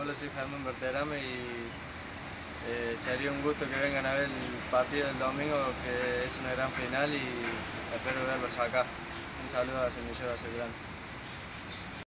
Hola, soy Germán Berterame y eh, sería un gusto que vengan a ver el partido del domingo, que es una gran final y espero verlos acá. Un saludo a Semillero Grande.